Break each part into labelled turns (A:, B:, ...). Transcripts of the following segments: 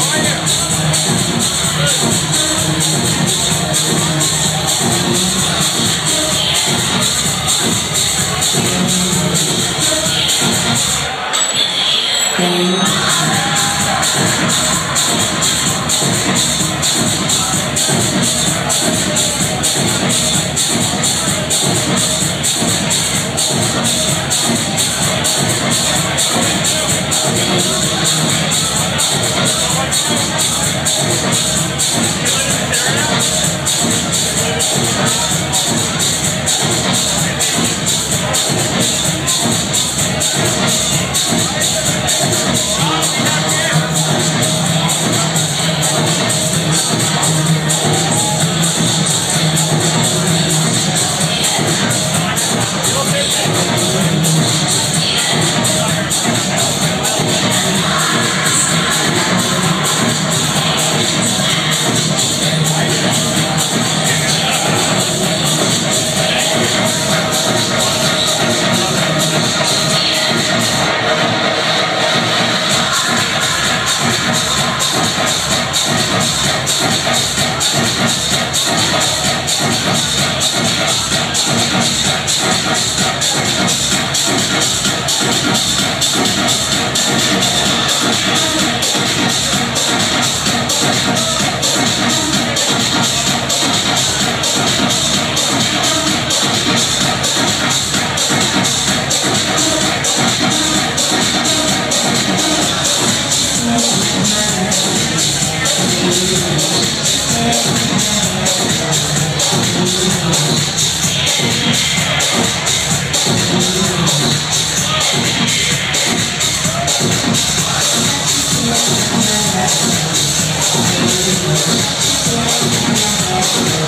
A: Oh, yeah. Thank you. Thank you.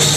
A: Thank